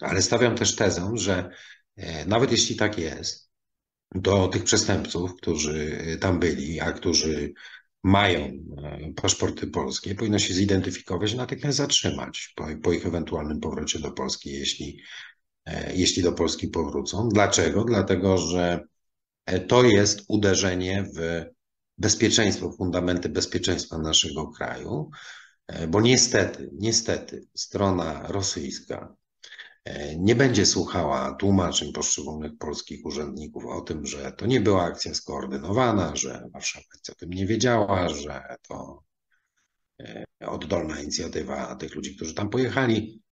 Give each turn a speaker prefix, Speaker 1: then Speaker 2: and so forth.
Speaker 1: Ale stawiam też tezę, że e, nawet jeśli tak jest, to tych przestępców, którzy tam byli, a którzy mają e, paszporty polskie, powinno się zidentyfikować, natychmiast zatrzymać po, po ich ewentualnym powrocie do Polski, jeśli, e, jeśli do Polski powrócą. Dlaczego? Dlatego, że to jest uderzenie w bezpieczeństwo, fundamenty bezpieczeństwa naszego kraju, bo niestety, niestety strona rosyjska E, nie będzie słuchała tłumaczeń poszczególnych polskich urzędników o tym, że to nie była akcja skoordynowana, że Warszawa o tym nie wiedziała, że to e, oddolna inicjatywa tych ludzi, którzy tam pojechali.